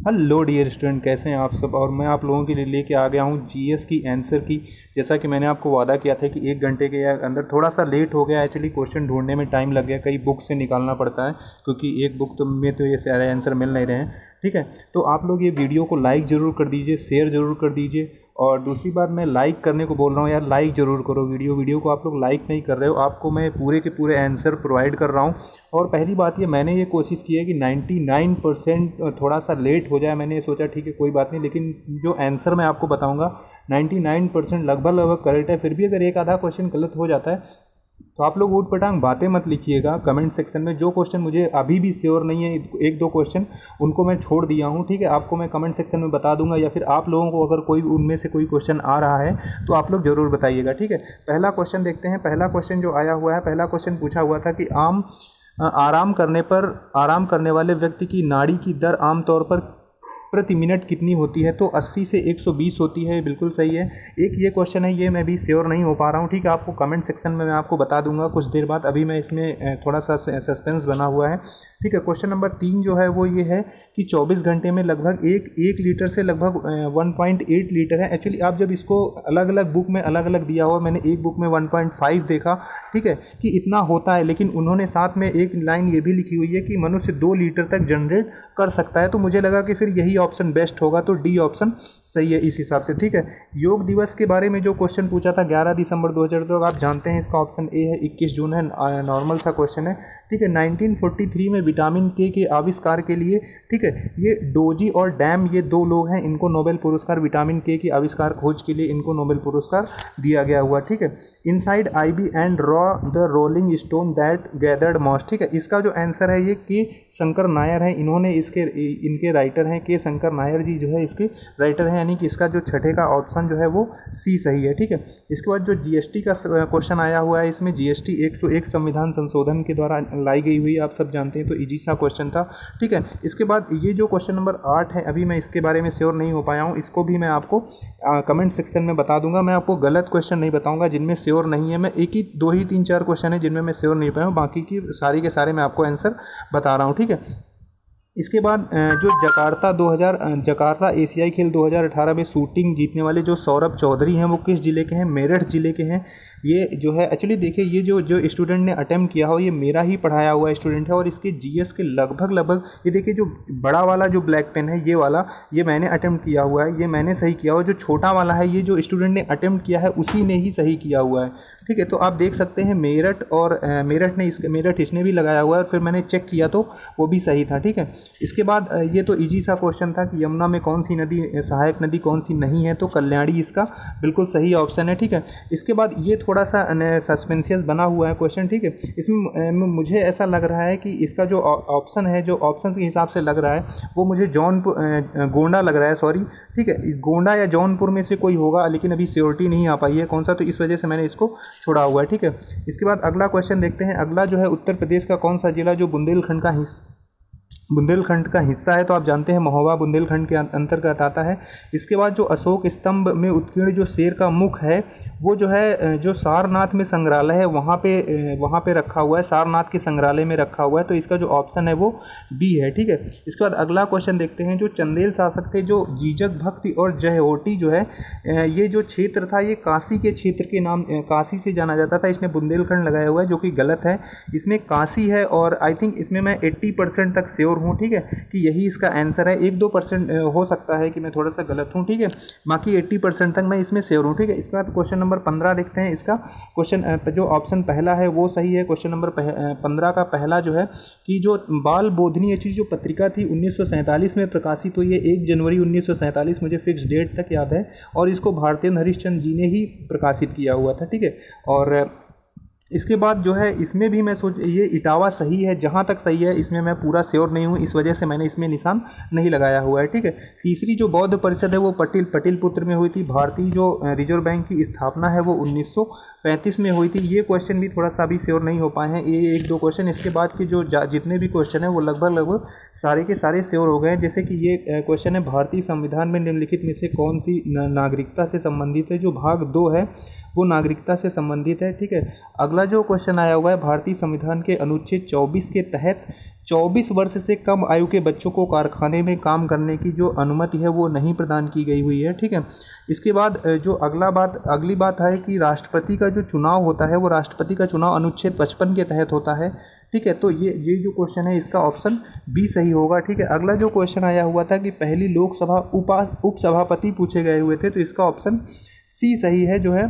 Hello dear student, कैसे हैं आप सब? और मैं आप लोगों के लिए लेके आ गया हूँ जीएस की आंसर की। जैसा कि मैंने आपको वादा किया था कि एक घंटे के अंदर थोड़ा सा लेट हो गया एक्चुअली क्वेश्चन ढूँढने में टाइम लग गया, कई बुक से निकालना पड़ता है, क्योंकि एक बुक तो में तो ये सारे आंसर मिल नहीं रहे हैं। ठीक है तो आप लोग ये वीडियो को लाइक ज़रूर कर दीजिए शेयर ज़रूर कर दीजिए और दूसरी बात मैं लाइक करने को बोल रहा हूँ यार लाइक ज़रूर करो वीडियो वीडियो को आप लोग लाइक नहीं कर रहे हो। आपको मैं पूरे के पूरे आंसर प्रोवाइड कर रहा हूँ। और पहली बात ये, मैंने ये कोशिश की है कि 99 परसेंट थोड़ा सा लेट हो जाए। मैंने ये सोचा, ठीक है, कोई बात नहीं। लेकिन जो आंसर मैं आपको बताऊँगा 99 परसेंट लगभग लगभग करेक्ट है। फिर भी अगर एक आधा क्वेश्चन गलत हो जाता है तो आप लोग ऊट पटांग बातें मत लिखिएगा। कमेंट सेक्शन में जो क्वेश्चन मुझे अभी भी श्योर नहीं है, एक दो क्वेश्चन, उनको मैं छोड़ दिया हूँ, ठीक है? आपको मैं कमेंट सेक्शन में बता दूँगा या फिर आप लोगों को अगर कोई, उनमें से कोई क्वेश्चन आ रहा है तो आप लोग ज़रूर बताइएगा, ठीक है? पहला क्वेश्चन देखते हैं। पहला क्वेश्चन जो आया हुआ है, पहला क्वेश्चन पूछा हुआ था कि आम आराम करने पर, आराम करने वाले व्यक्ति की नाड़ी की दर आमतौर पर प्रति मिनट कितनी होती है? तो 80 से 120 होती है, बिल्कुल सही है। एक ये क्वेश्चन है, ये मैं भी श्योर नहीं हो पा रहा हूँ, ठीक है? आपको कमेंट सेक्शन में मैं आपको बता दूँगा, कुछ देर बाद अभी मैं इसमें थोड़ा सा सस्पेंस बना हुआ है। ठीक है क्वेश्चन नंबर तीन जो है, वो ये है कि 24 घंटे में लगभग एक एक लीटर से लगभग 1.8 लीटर है। एक्चुअली आप जब इसको अलग अलग बुक में अलग अलग दिया हुआ, मैंने एक बुक में 1.5 देखा, ठीक है, कि इतना होता है, लेकिन उन्होंने साथ में एक लाइन ये भी लिखी हुई है कि मनुष्य दो लीटर तक जनरेट कर सकता है। तो मुझे लगा कि फिर यही ऑप्शन बेस्ट होगा तो डी ऑप्शन सही है इस हिसाब से, ठीक है? योग दिवस के बारे में जो क्वेश्चन पूछा था 11 दिसंबर 2000 तो आप जानते हैं इसका ऑप्शन ए है 21 जून है नॉर्मल सा क्वेश्चन है, ठीक है? 1943 में विटामिन के के आविष्कार के लिए, ठीक है? ये डोजी और डैम ये दो लोग हैं, इनको नोबेल पुरस्कार विटामिन के की आविष्कार खोज के लिए इनको नोबेल पुरस्कार दिया गया हुआ, ठीक है? Inside I B and raw the rolling stone that gathered moss ठीक है? इसका जो आंसर है ये के शंकर नायर है, इन्होंने इसके, इनके राइटर हैं के शंकर नायर जी, जो है इसके राइटर हैं। यानी कि इसका जो छठे का ऑप्शन जो है वो सी सही है, ठीक है? इसके बाद जो जीएसटी का क्वेश्चन आया हुआ है, इसमें जीएसटी 101 संविधान संशोधन के द्वारा लाई गई हुई, आप सब जानते हैं तो इजी सा क्वेश्चन था, ठीक है? इसके बाद ये जो क्वेश्चन नंबर आठ है, अभी मैं इसके बारे में श्योर नहीं हो पाया हूँ, इसको भी मैं आपको कमेंट सेक्शन में बता दूँगा, मैं आपको गलत क्वेश्चन नहीं बताऊँगा, जिनमें श्योर नहीं है, मैं एक ही, दो ही, तीन, चार क्वेश्चन है जिनमें मैं श्योर नहीं पाया हूँ, बाकी की सारी के सारे मैं आपको आंसर बता रहा हूँ, ठीक है? इसके बाद जो जकार्ता 2000 जकार्ता एशियाई खेल 2018 में शूटिंग जीतने वाले जो सौरभ चौधरी हैं, वो किस ज़िले के हैं? मेरठ ज़िले के हैं। ये जो है एक्चुअली देखिए, ये जो जो स्टूडेंट ने अटैम्प्ट किया हो, ये मेरा ही पढ़ाया हुआ स्टूडेंट है और इसके जीएस के लगभग लगभग, ये देखिए जो बड़ा वाला जो ब्लैक पेन है, ये वाला, ये मैंने अटैम्प्ट किया हुआ है, ये मैंने सही किया हुआ जो छोटा वाला है, ये जो स्टूडेंट ने अटैम्प्ट किया है, उसी ने ही सही किया हुआ है। ठीक है तो आप देख सकते हैं मेरठ और मेरठ ने इस मेरठ इसने भी लगाया हुआ है और फिर मैंने चेक किया तो वो भी सही था, ठीक है? इसके बाद ये तो ईजी सा क्वेश्चन था कि यमुना में कौन सी नदी सहायक नदी कौन सी नहीं है तो कल्याणी इसका बिल्कुल सही ऑप्शन है, ठीक है? इसके बाद ये थोड़ा सा सस्पेंसियस बना हुआ है क्वेश्चन ठीक है? इसमें मुझे ऐसा लग रहा है कि इसका जो ऑप्शन है, जो ऑप्शन के हिसाब से लग रहा है, वो मुझे जौनपुर गोंडा लग रहा है सॉरी ठीक है? इस गोंडा या जौनपुर में से कोई होगा, लेकिन अभी श्योरिटी नहीं आ पाई है, कौन सा? तो इस वजह से मैंने इसको छोड़ा हुआ है, ठीक है? इसके बाद अगला क्वेश्चन देखते हैं। अगला जो है उत्तर प्रदेश का कौन सा जिला, जो बुंदेलखंड का बुंदेलखंड का हिस्सा है तो आप जानते हैं महोबा बुंदेलखंड के अं-, अंतर्गत आता है। इसके बाद जो अशोक स्तंभ में उत्कीर्ण जो शेर का मुख है वो जो है जो सारनाथ में संग्रहालय है वहाँ पे वहाँ पे रखा हुआ है सारनाथ के संग्रहालय में रखा हुआ है तो इसका जो ऑप्शन है वो बी है ठीक है? इसके बाद अगला क्वेश्चन देखते हैं जो चंदेल शासक थे जो जीजक भक्ति और जयहोटी जो है ये जो क्षेत्र था ये काशी के क्षेत्र के नाम काशी से जाना जाता था इसने बुंदेलखंड लगाया हुआ है जो कि गलत है। इसमें काशी है और आई थिंक इसमें मैं एट्टी तक श्योर हूँ, ठीक है? कि यही इसका आंसर है। एक दो परसेंट हो सकता है कि मैं थोड़ा सा गलत हूँ, ठीक है? बाकी एट्टी परसेंट तक मैं इसमें श्योर हूँ, ठीक है? इसके बाद क्वेश्चन नंबर पंद्रह देखते हैं इसका। क्वेश्चन जो ऑप्शन पहला है, वो सही है। क्वेश्चन नंबर पंद्रह का पहला जो है कि जो बाल बोधनी अच्छी जो पत्रिका थी उन्नीस सौ सैंतालीस में प्रकाशित हुई है, एक जनवरी उन्नीस सौ सैंतालीस, मुझे फिक्स डेट तक याद है। और इसको भारतीय हरिश्चंद्र जी ने ही प्रकाशित किया हुआ था, ठीक है? और इसके बाद जो है, इसमें भी मैं सोच, ये इटावा सही है, जहाँ तक सही है, इसमें मैं पूरा श्योर नहीं हूँ, इस वजह से मैंने इसमें निशान नहीं लगाया हुआ है, ठीक है? तीसरी जो बौद्ध परिषद है, वो पटिल पटिल पुत्र में हुई थी, भारतीय जो रिज़र्व बैंक की स्थापना है, वो उन्नीस सौ पैंतीस में हुई थी, ये क्वेश्चन भी थोड़ा सा भी श्योर नहीं हो पाए हैं। ये एक दो क्वेश्चन इसके बाद के जो जितने भी क्वेश्चन हैं, वो लगभग लगभग सारे के सारे श्योर हो गए हैं। जैसे कि ये क्वेश्चन है, भारतीय संविधान में निम्नलिखित में से कौन सी नागरिकता से संबंधित है? जो भाग दो है, वो नागरिकता से संबंधित है, ठीक है? अगला जो क्वेश्चन आया हुआ है, भारतीय संविधान के अनुच्छेद चौबीस के तहत 24 वर्ष से कम आयु के बच्चों को कारखाने में काम करने की जो अनुमति है, वो नहीं प्रदान की गई हुई है, ठीक है? इसके बाद जो अगला बात, अगली बात है कि राष्ट्रपति का जो चुनाव होता है, वो राष्ट्रपति का चुनाव अनुच्छेद पचपन के तहत होता है, ठीक है? तो ये ये जो क्वेश्चन है, इसका ऑप्शन बी सही होगा, ठीक है? अगला जो क्वेश्चन आया हुआ था कि पहली लोकसभा उपा, उपसभापति पूछे गए हुए थे तो इसका ऑप्शन सी सही है, जो है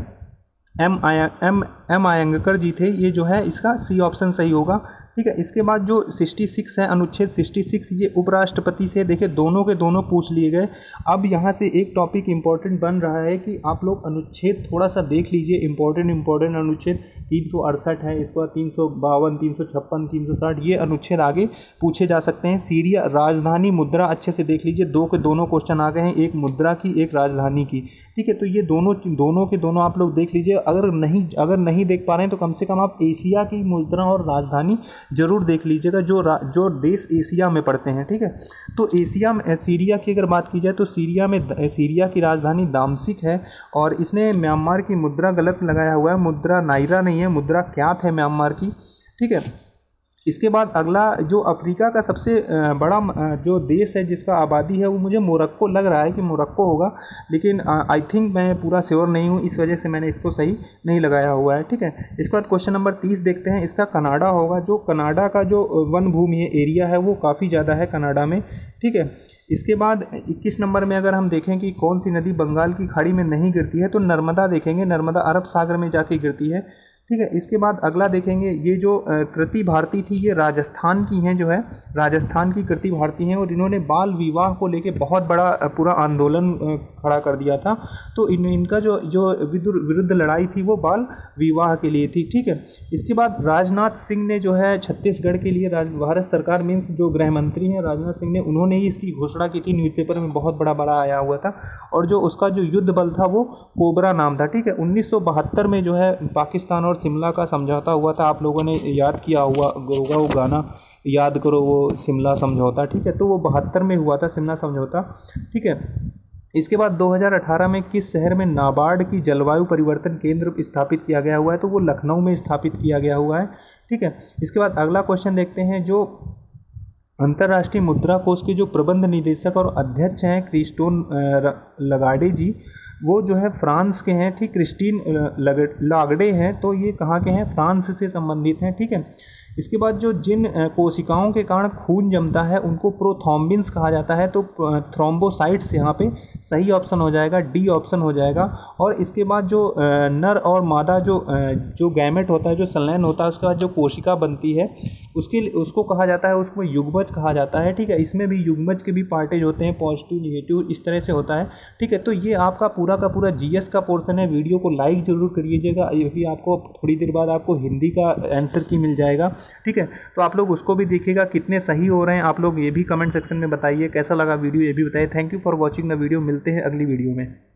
एम आया एम एम आयंगकर जी थे, ये जो है, इसका सी ऑप्शन सही होगा। ठीक है, इसके बाद जो 66 है, अनुच्छेद 66 ये उपराष्ट्रपति से देखिए दोनों के दोनों पूछ लिए गए। अब यहाँ से एक टॉपिक इंपॉर्टेंट बन रहा है कि आप लोग अनुच्छेद थोड़ा सा देख लीजिए इंपॉर्टेंट इंपॉर्टेंट अनुच्छेद तीन सौ अड़सठ है, इसके बाद तीन सौ बावन, तीन सौ छप्पन, तीन सौ साठ, ये अनुच्छेद आगे पूछे जा सकते हैं। सीरिया राजधानी मुद्रा, अच्छे से देख लीजिए, दो के दोनों क्वेश्चन आ गए हैं, एक मुद्रा की, एक राजधानी की। ठीक है तो ये दोनों दोनों के दोनों आप लोग देख लीजिए। अगर नहीं अगर नहीं देख पा रहे हैं तो कम से कम आप एशिया की मुद्रा और राजधानी ज़रूर देख लीजिएगा, जो जो देश एशिया में पड़ते हैं, ठीक है। तो एशिया में, सीरिया की अगर बात की जाए तो सीरिया में सीरिया की राजधानी दामसिक है और इसने म्यांमार की मुद्रा गलत लगाया हुआ है। मुद्रा नायरा नहीं है, मुद्रा क्या है म्यांमार की, ठीक है। इसके बाद अगला जो अफ्रीका का सबसे बड़ा जो देश है जिसका आबादी है वो मुझे मोरक्को लग रहा है कि मोरक्को होगा, लेकिन आई थिंक मैं पूरा श्योर नहीं हूँ, इस वजह से मैंने इसको सही नहीं लगाया हुआ है, ठीक है? इसके बाद क्वेश्चन नंबर तीस देखते हैं, इसका कनाडा होगा, जो कनाडा का जो वन भूमि एरिया है, वो काफ़ी ज़्यादा है कनाडा में, ठीक है? इसके बाद इक्कीस नंबर में अगर हम देखें कि कौन सी नदी बंगाल की खाड़ी में नहीं गिरती है तो नर्मदा देखेंगे, नर्मदा अरब सागर में जाके गिरती है ठीक है, इसके बाद अगला देखेंगे, ये जो कृति भारती थी, ये राजस्थान की हैं जो है, राजस्थान की कृति भारती हैं और इन्होंने बाल विवाह को लेके बहुत बड़ा पूरा आंदोलन खड़ा कर दिया था। तो इन, इनका जो जो विरुद्ध लड़ाई थी, वो बाल विवाह के लिए थी, ठीक है। इसके बाद राजनाथ सिंह ने जो है, छत्तीसगढ़ के लिए भारत सरकार मीन्स जो गृह मंत्री हैं, राजनाथ सिंह ने, उन्होंने ही इसकी घोषणा की थी, न्यूज़पेपर में बहुत बड़ा बड़ा आया हुआ था। और जो उसका जो युद्ध बल था, वो कोबरा नाम था, ठीक है। उन्नीस सौ बहत्तर में जो है, पाकिस्तान और शिमला का समझौता हुआ था, आप लोगों ने याद किया हुआ, होगा वो गाना, याद करो वो शिमला समझौता, ठीक है? तो वो बहत्तर में हुआ था शिमला समझौता, ठीक है? इसके बाद 2018 में किस शहर में नाबार्ड की जलवायु परिवर्तन केंद्र स्थापित किया गया हुआ है? तो वो लखनऊ में स्थापित किया गया हुआ है, ठीक है? इसके बाद अगला क्वेश्चन देखते हैं, जो अंतर्राष्ट्रीय मुद्रा कोष के जो प्रबंध निदेशक और अध्यक्ष हैं, क्रिस्टोन लगाडे जी वो जो है फ्रांस के हैं, ठीक, क्रिस्टीन लागडे हैं तो ये कहाँ के हैं? फ्रांस से संबंधित हैं, ठीक है? इसके बाद जो जिन कोशिकाओं के कारण खून जमता है, उनको प्रोथॉम्बिन्स कहा जाता है तो थ्रोम्बोसाइट्स यहाँ पे सही ऑप्शन हो जाएगा, डी ऑप्शन हो जाएगा। और इसके बाद जो नर और मादा जो जो गैमेट होता है, जो संलयन होता है, उसके बाद जो कोशिका बनती है, उसके उसको कहा जाता है, उसको युगमज कहा जाता है, ठीक है? इसमें भी युगमज के भी पार्टेज होते हैं, पॉजिटिव, निगेटिव, इस तरह से होता है, ठीक है? तो ये आपका पूरा का पूरा जीएस का पोर्सन है, वीडियो को लाइक ज़रूर करिएगा यही आपको थोड़ी देर बाद आपको हिंदी का आंसर की मिल जाएगा। ठीक है? तो आप लोग उसको भी देखिएगा, कितने सही हो रहे हैं। आप लोग ये भी कमेंट सेक्शन में बताइए, कैसा लगा वीडियो ये भी बताइए। Thank you for watching the video मिलते हैं अगली वीडियो में।